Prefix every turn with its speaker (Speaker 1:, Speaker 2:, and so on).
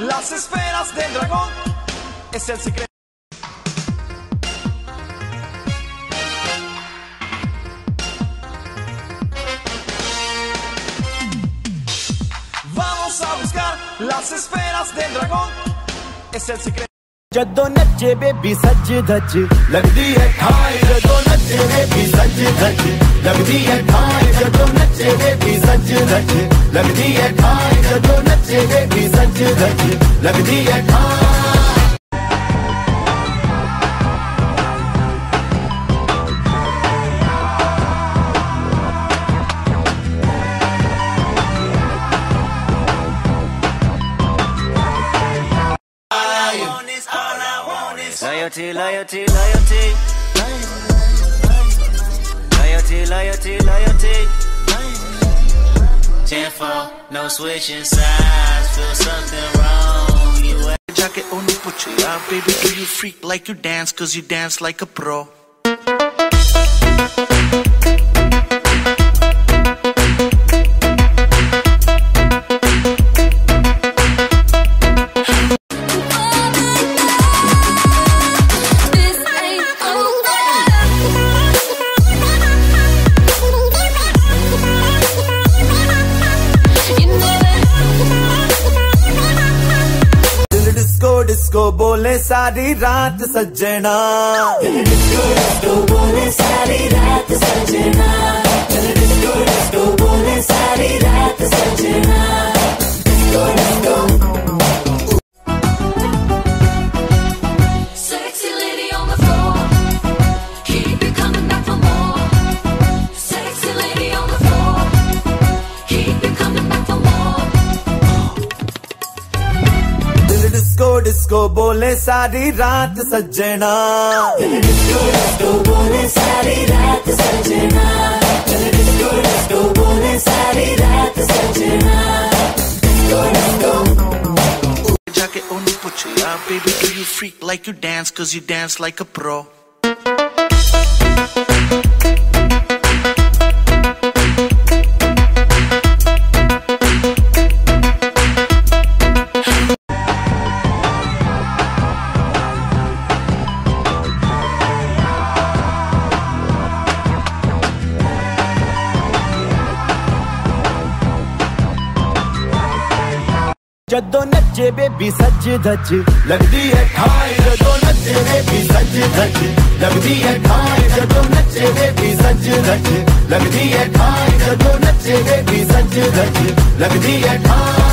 Speaker 1: Las esferas del dragón es el secreto. Vamos a buscar las esferas del dragón es el secreto.
Speaker 2: ਜਦੋਂ ਨੱਚੇ baby ਸੱਜ ਧੱਜ ਲੱਗਦੀ ਹੈ ਖਾਈ ਜਦੋਂ ਨੱਚੇ ਬੇਬੀ ਸੱਜ ਧੱਜ ਲੱਗਦੀ ਹੈ ਖਾਈ ਜਦੋਂ ਨੱਚੇ ਬੇਬੀ ਸੱਜ ਧੱਜ ਲੱਗਦੀ ਹੈ ਖਾਈ ਜਦੋਂ सच देखी
Speaker 3: Loyalty, loyalty, loyalty. Loyalty, loyalty, loyalty phone, no switching sides. Feel something wrong. You
Speaker 4: jacket on the put you up, baby. Do you freak like you dance? Cause you dance like a pro.
Speaker 5: Disco बोले सारी रात सज्जना। Disco disco बोले सारी रात disco बोले सारी रात सज्जना। Disco disco बोले सारी रात
Speaker 2: सज्जना डिस्को डिस्को बोले सारी रात सज्जना
Speaker 4: जाके उन्हें पूछे baby do you freak like you dance 'cause you dance like a pro.
Speaker 2: ਜਦੋਂ ਨੱਚੇ ਬੇਬੀ ਸੱਜ ਧੱਜ ਲੱਗਦੀ ਹੈ ਖਾਈ ਜਦੋਂ ਨੱਚੇ ਬੇਬੀ ਸੱਜ ਧੱਜ ਲੱਗਦੀ ਹੈ ਖਾਈ ਜਦੋਂ ਨੱਚੇ ਬੇਬੀ ਸੱਜ ਧੱਜ ਲੱਗਦੀ ਹੈ ਖਾਈ ਜਦੋਂ ਨੱਚੇ ਬੇਬੀ ਸੱਜ ਧੱਜ ਲੱਗਦੀ ਹੈ ਖਾਈ